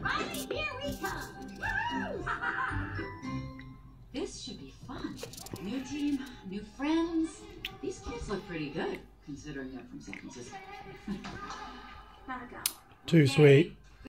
Riley, here we come. This should be fun. New team, new friends. These kids look pretty good, considering they're from San Francisco. Too sweet.